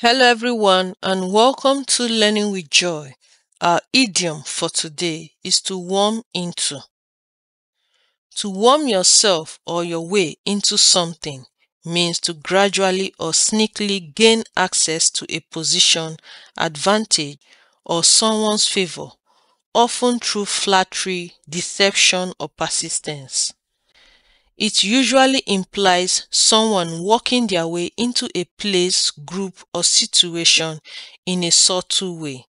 Hello everyone and welcome to Learning with Joy. Our idiom for today is to worm into. To worm yourself or your way into something means to gradually or sneakily gain access to a position, advantage, or someone's favor, often through flattery, deception, or persistence. It usually implies someone working their way into a place, group, or situation in a subtle way.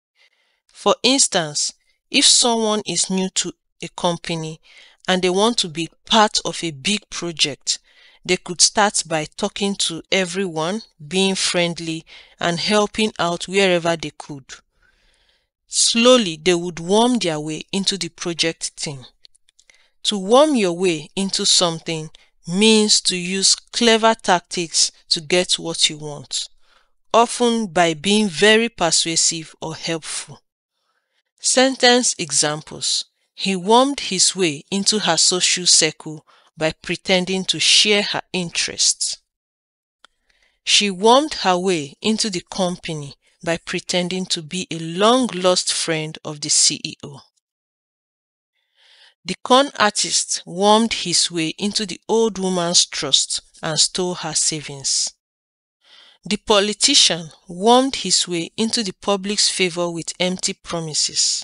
For instance, if someone is new to a company and they want to be part of a big project, they could start by talking to everyone, being friendly, and helping out wherever they could. Slowly, they would worm their way into the project team. To worm your way into something means to use clever tactics to get what you want, often by being very persuasive or helpful. Sentence examples He wormed his way into her social circle by pretending to share her interests. She wormed her way into the company by pretending to be a long lost friend of the CEO. The con artist wormed his way into the old woman's trust and stole her savings. The politician wormed his way into the public's favor with empty promises.